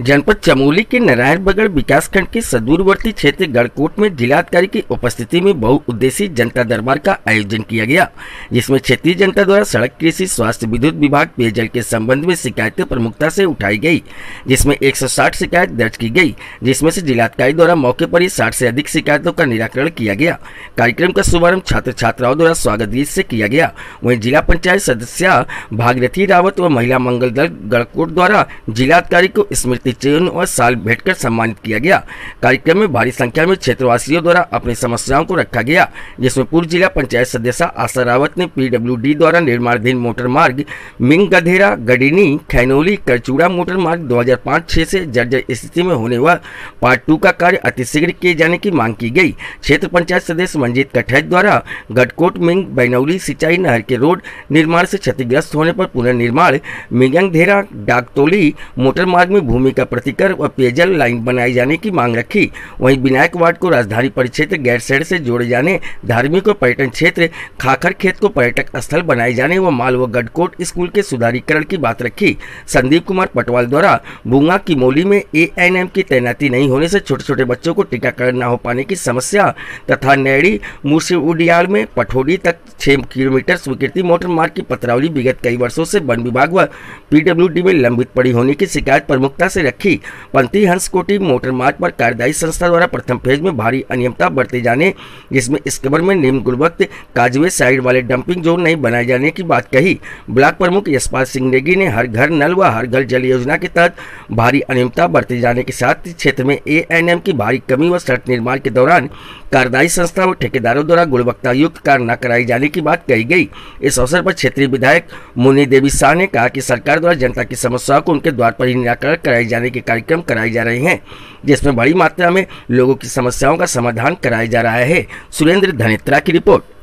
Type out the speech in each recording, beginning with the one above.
जनपद चमोली के नारायणबगड़ विकासखंड के सदूरवर्ती क्षेत्र गढ़कोट में जिलाधिकारी की उपस्थिति में बहुउद्देशीय जनता दरबार का आयोजन किया गया, जिसमें क्षेत्रीय जनता द्वारा सड़क कृषि, स्वास्थ्य, विद्युत विभाग, पेयजल के संबंध में शिकायतें प्रमुखता से उठाई गई, जिसमें 160 शिकायत दर्ज की गई, जिसमें से जिलाधिकारी द्वारा मौके पर ही साठ से अधिक शिकायतों का निराकरण किया गया। कार्यक्रम का शुभारंभ छात्र छात्राओं द्वारा स्वागत गीत से किया गया। वहीं जिला पंचायत सदस्य भागीरथी रावत व महिला मंगल दल गढ़कोट द्वारा जिलाधिकारी को स्मृति चिन्ह और साल भेंट कर सम्मानित किया गया। कार्यक्रम में भारी संख्या में क्षेत्रवासियों द्वारा अपनी समस्याओं को रखा गया। जिसमें पूर्व जिला पंचायत सदस्य आशा रावत ने पीडब्ल्यूडी द्वारा निर्माणाधीन मोटर मार्ग मिंग गधेरा गडीनी, खैनोली, करचूड़ा मोटर मार्ग 2005-6 से जर्जर स्थिति में होने वाला पार्ट टू का कार्य अतिशीघ्र किए जाने की मांग की गई। क्षेत्र पंचायत सदस्य मंजीत कठैत द्वारा गटकोट मिंग, बैनौली, सिंचाई नहर के रोड निर्माण से क्षतिग्रस्त होने पर पुनर्निर्माण मिंगंग धेरा डाकतोली मोटर मार्ग में भूमि का प्रतिकर व पेयजल लाइन बनाए जाने की मांग रखी। वहीं विनायक वार्ड को राजधानी परिक्षेत्र गैर शहर से जोड़े जाने, धार्मिक व पर्यटन क्षेत्र, खाखर खेत को पर्यटक स्थल बनाए जाने व माल व गढ़कोट स्कूल के सुधारीकरण की बात रखी। संदीप कुमार पटवाल द्वारा बुंगा की मोली में एएनएम की तैनाती नहीं होने से छोटे छोटे बच्चों को टीकाकरण न हो पाने की समस्या तथा नैड़ी मूसी उडियाल में पठोड़ी तक छह किलोमीटर स्वीकृति मोटर मार्ग की पत्रावली विगत कई वर्षों से वन विभाग व पीडब्ल्यूडी में लंबित पड़ी होने की शिकायत प्रमुखता से रखी। पंथी हंसकोटी मोटर मार्ग पर कार्यदायी संस्था द्वारा प्रथम फ़ेज़ में भारी अनियमता बरते जाने, जिसमें इस कबर में निम्न गुणवत्त काजवे साइड वाले डंपिंग जोन नहीं बनाए जाने की बात कही। ब्लॉक प्रमुख यशपाल सिंह नेगी ने हर घर नल व हर घर जल योजना के तहत भारी अनियमता बरते जाने के साथ क्षेत्र में एएनएम की भारी कमी व सड़क निर्माण के दौरान कार्यदायी संस्था व ठेकेदारों द्वारा गुणवत्ता युक्त कार्य न कराई जाने की बात कही गई। इस अवसर पर क्षेत्रीय विधायक मुनि देवी शाह ने कहा कि सरकार द्वारा जनता की समस्याओं को उनके द्वार पर ही निराकरण कराए जाने के कार्यक्रम कराए जा रहे हैं, जिसमें बड़ी मात्रा में लोगों की समस्याओं का समाधान कराया जा रहा है। सुरेंद्र धनेत्रा की रिपोर्ट।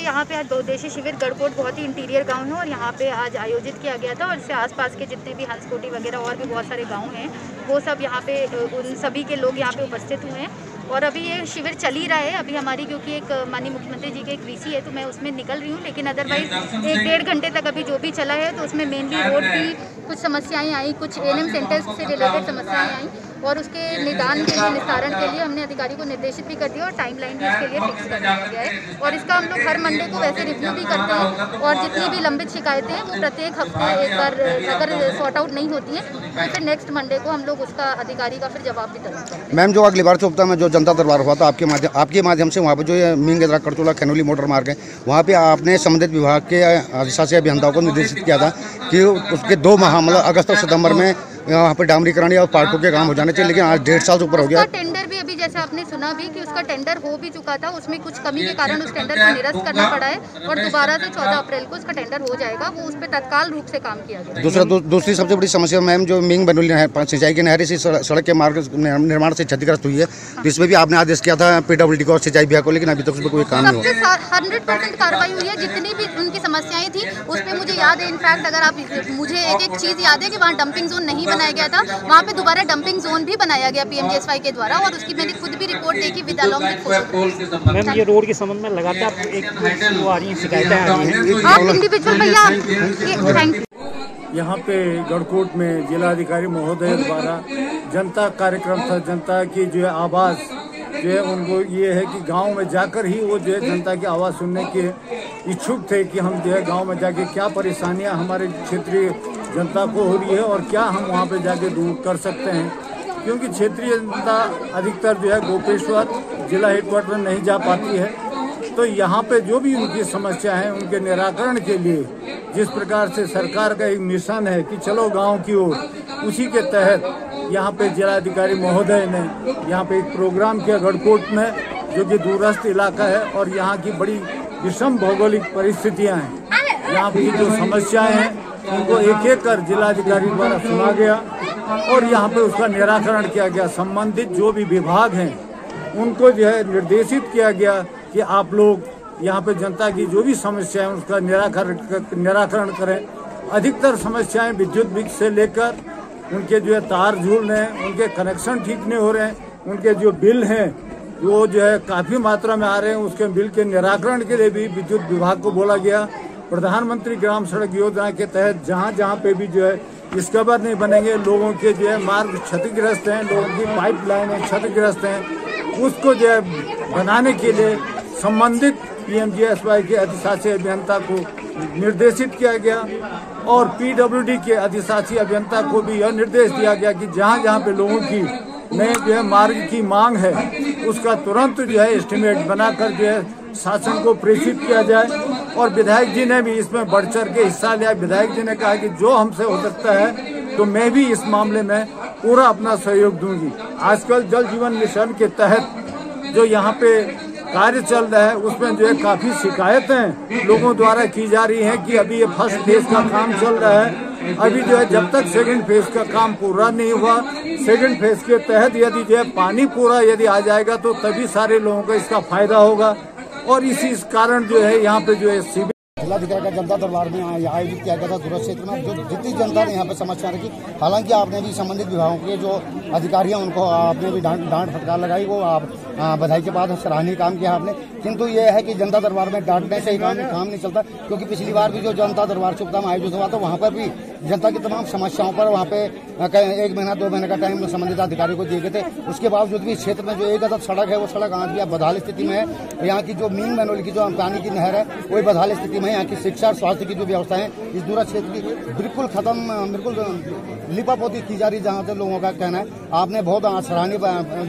यहाँ पे आज बहुद्देशीय शिविर, गढ़कोट बहुत ही इंटीरियर गाँव है और यहाँ पे आज आयोजित किया गया था और इससे आसपास के जितने भी हंसकोटी वगैरह और भी बहुत सारे गाँव हैं, वो सब यहाँ पे, उन सभी के लोग यहाँ पे उपस्थित हुए हैं। और अभी ये शिविर चल ही रहा है, अभी हमारी, क्योंकि एक माननीय मुख्यमंत्री जी की एक वीसी है तो मैं उसमें निकल रही हूँ, लेकिन अदरवाइज़ एक डेढ़ घंटे तक अभी जो भी चला है तो उसमें मेनली रोड की कुछ समस्याएँ आई, कुछ एन सेंटर्स से रिलेटेड समस्याएँ आई। और उसके निदान के लिए, निस्तारण के लिए हमने अधिकारी को निर्देशित भी कर दिया और टाइम लाइन भी इसके लिए फिक्स कर दिया गया है। और इसका हम लोग हर मंडे को वैसे रिव्यू भी करते हैं और जितनी भी लंबित शिकायतें हैं, वो प्रत्येक हफ़्ते एक बार, अगर सॉर्ट आउट नहीं होती हैं तो फिर नेक्स्ट मंडे को हम लोग उसका अधिकारी का फिर जवाब भी करेंगे। मैम, जो अगली बार चौपता में जो जनता दरबार हुआ था, आपके माध्यम आपके माध्यम से वहाँ पर जो ये मीन गेदरा करतोला खनौली मोटर मार्ग है, वहाँ पे आपने संबंधित विभाग के अधिशासी अभियंताओं को निर्देशित किया था कि उसके दो माह मतलब अगस्त और सितंबर में यहाँ पर डामरीकरण और पार्कों के काम हो जाने चाहिए, लेकिन आज डेढ़ साल से ऊपर हो गया। जैसे आपने सुना भी कि उसका टेंडर हो भी चुका था उसमें कुछ कमी के कारण उस टेंडर को निरस्त करना पड़ा है और दोबारा से चौदह अप्रैल को उसका टेंडर हो जाएगा वो उस पर तत्काल रूप से काम किया गया दूसरा दूसरी सबसे बड़ी समस्या मैम जो मिंग बनोली सिंचाई की नहर इसी सड़क के मार्ग निर्माण से क्षतिग्रस्त हुई है। तो इसमें भी आपने आदेश किया था पीडब्ल्यू को सिंचाई विभाग को लेकिन अभी तक उसमें कोई काम नहीं हुआ। हंड्रेड परसेंट कार्रवाई हुई है जितनी भी उनकी समस्याएँ थी उस पर मुझे याद है इनफैक्ट अगर आप मुझे एक एक चीज़ याद है कि वहाँ डंपिंग जोन नहीं बनाया गया था वहाँ पे दोबारा डंपिंग जोन भी बनाया गया पीएमजीएसवाई के द्वारा और उसकी मैंने खुद भी रिपोर्ट देखी विद मैम ये रोड के संबंध में लगातार एक वो आ रही है शिकायतें आ रही हैं। आप इंडिविजुअल भैया थैंक यू यहाँ पे गढ़कोट में जिलाधिकारी महोदय द्वारा जनता कार्यक्रम था जनता की जो है आवाज़ जो है उनको ये है कि गाँव में जाकर ही वो जो है जनता की आवाज़ सुनने के इच्छुक थे कि हम जो है गाँव में जाके क्या परेशानियाँ हमारे क्षेत्रीय जनता को हो रही है और क्या हम वहाँ पे जाके दूर कर सकते हैं। क्योंकि क्षेत्रीय जनता अधिकतर जो है गोपेश्वर जिला हेडक्वार्टर में नहीं जा पाती है। तो यहाँ पे जो भी उनकी समस्या है, उनके निराकरण के लिए जिस प्रकार से सरकार का एक मिशन है कि चलो गाँव की ओर, उसी के तहत यहाँ पे जिलाधिकारी महोदय ने यहाँ पे एक प्रोग्राम किया गढ़कोट में, जो कि दूरस्थ इलाका है और यहाँ की बड़ी विषम भौगोलिक परिस्थितियाँ हैं। यहाँ की जो समस्याएँ हैं, उनको एक एक कर जिलाधिकारी द्वारा सुना गया। और यहाँ पे उसका निराकरण किया गया। संबंधित जो भी विभाग हैं, उनको जो है निर्देशित किया गया कि आप लोग यहाँ पे जनता की जो भी समस्या है, उसका निराकरण निराकरण करें। अधिकतर समस्याएँ विद्युत बिक से लेकर उनके जो है तार झूल रहे हैं, उनके कनेक्शन ठीक नहीं हो रहे हैं, उनके जो बिल हैं, वो जो है काफ़ी मात्रा में आ रहे हैं। उसके बिल के निराकरण के लिए भी विद्युत विभाग को बोला गया। प्रधानमंत्री ग्राम सड़क योजना के तहत जहाँ जहाँ पे भी जो है डिस्कवर नहीं बनेंगे, लोगों के जो है मार्ग क्षतिग्रस्त हैं, लोगों की पाइप लाइनें क्षतिग्रस्त हैं। उसको जो है बनाने के लिए संबंधित पीएमजीएसवाई के अधिशासी अभियंता को निर्देशित किया गया और पीडब्ल्यूडी के अधिशासी अभियंता को भी यह निर्देश दिया गया कि जहाँ जहाँ पे लोगों की नए जो है मार्ग की मांग है, उसका तुरंत जो है एस्टिमेट बनाकर जो है शासन को प्रेषित किया जाए। और विधायक जी ने भी इसमें बढ़ चढ़ के हिस्सा लिया। विधायक जी ने कहा कि जो हमसे हो सकता है तो मैं भी इस मामले में पूरा अपना सहयोग दूँगी। आजकल जल जीवन मिशन के तहत जो यहाँ पे कार्य चल रहा है, उसमें जो है काफ़ी शिकायतें लोगों द्वारा की जा रही हैं कि अभी ये फ़र्स्ट फ़ेज़ का काम चल रहा है। अभी जो है जब तक सेकंड फ़ेज़ का काम पूरा नहीं हुआ सेकंड फ़ेज़ के तहत यदि जो है पानी पूरा यदि आ जाएगा तो तभी सारे लोगों को इसका फ़ायदा होगा। और इसी इस कारण जो है यहाँ पे जो है शिविर जिलाधिकारी का जनता दरबार में आयोजित किया गया था दूरस्थ क्षेत्र में। जो जितनी जनता ने यहाँ पे समस्या रखी, हालाँकि आपने भी संबंधित विभागों के जो अधिकारी हैं, उनको आपने भी डांट डांट फटकार लगाई, वो आप बधाई के बाद सराहनीय काम किया आपने। किंतु ये है कि जनता दरबार में डांटने से ही काम नहीं चलता, क्योंकि पिछली बार भी जो जनता दरबार में आयोजित हुआ था, वहाँ पर भी जनता की तमाम समस्याओं पर वहाँ पे एक महीना, दो महीने का टाइम संबंधित अधिकारी को दिए गए थे। उसके बावजूद भी क्षेत्र में जो एक अदद सड़क है, वो सड़क आज भी बदहाल स्थिति में है। यहाँ की जो मीन मैनोली की जो पानी की नहर है, वो बदहाल स्थिति में है। यहाँ की शिक्षा स्वास्थ्य की जो व्यवस्था है, इस दूरा क्षेत्र की बिल्कुल खत्म बिल्कुल लिपापोती की जा रही जहाँ से लोगों का कहना है। आपने बहुत सराहनीय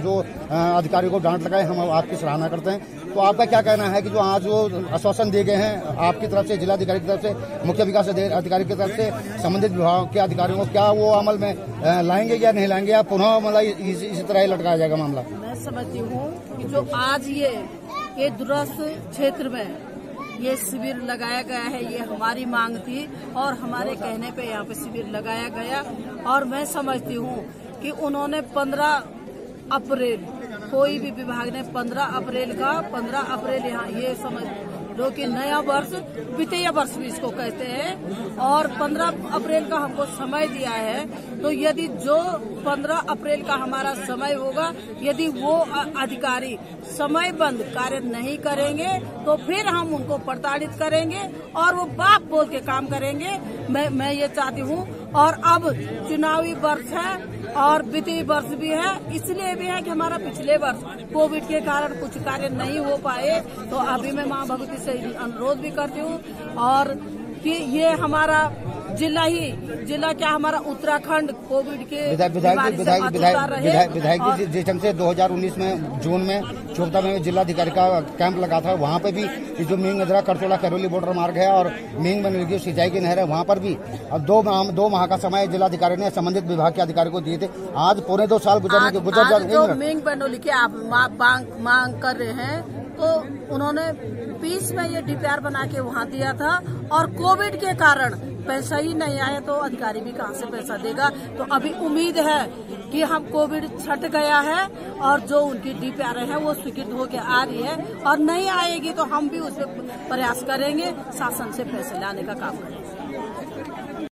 जो अधिकारी को डांट लगाए हम आपकी सराहना करते हैं। तो आपका क्या कहना है कि जो आज वो आश्वासन दिए गए हैं, आपकी तरफ़ से, जिलाधिकारी की तरफ़ से, मुख्य विकास अधिकारी की तरफ़ से विभाग के अधिकारियों को क्या वो अमल में लाएँगे या नहीं लाएँगे? या पुनः मतलब इसी, तरह ही लटकाया जाएगा मामला। मैं समझती हूँ कि जो आज ये ये दुरस्त क्षेत्र में ये शिविर लगाया गया है ये हमारी मांग थी और हमारे कहने पे यहाँ पे शिविर लगाया गया। और मैं समझती हूँ कि उन्होंने 15 अप्रैल कोई भी विभाग ने 15 अप्रैल का 15 अप्रैल यहाँ ये समझ लो कि नया वर्ष, वित्तीय वर्ष भी इसको कहते हैं। और 15 अप्रैल का हमको समय दिया है। तो यदि जो 15 अप्रैल का हमारा समय होगा, यदि वो अधिकारी समय बंद कार्य नहीं करेंगे तो फिर हम उनको प्रताड़ित करेंगे और वो बाप बोल के काम करेंगे। मैं मैं ये चाहती हूँ। और अब चुनावी वर्ष है और वित्तीय वर्ष भी है, इसलिए भी है कि हमारा पिछले वर्ष कोविड के कारण कुछ कार्य नहीं हो पाए तो अभी मैं माँ भगवती से अनुरोध भी करती हूँ और कि ये हमारा जिला ही जिला क्या हमारा उत्तराखंड कोविड के विधायक विधायक विधायक विधायक जी जिस ढंग से 2019 में जून में चोपता में जिलाधिकारी का कैंप लगा था वहाँ पे भी जो मींग नजरा करचोला करौली बॉर्डर मार्ग है और मींग में सिंचाई की नहर है वहाँ पर भी अब दो माह दो माह का समय जिलाधिकारी ने संबंधित विभाग के अधिकारी को दिए थे। आज पौने दो साल गुजरने के गुजर मींग बनोली के आप मांग कर रहे हैं तो उन्होंने बीस में ये डीपीआर बना के वहाँ दिया था और कोविड के कारण पैसा ही नहीं आया तो अधिकारी भी कहाँ से पैसा देगा? तो अभी उम्मीद है कि हम कोविड छट गया है और जो उनकी डी पी आर है, वो स्वीकृत होकर आ रही है और नहीं आएगी तो हम भी उसमें प्रयास करेंगे, शासन से पैसे लाने का काम करेंगे।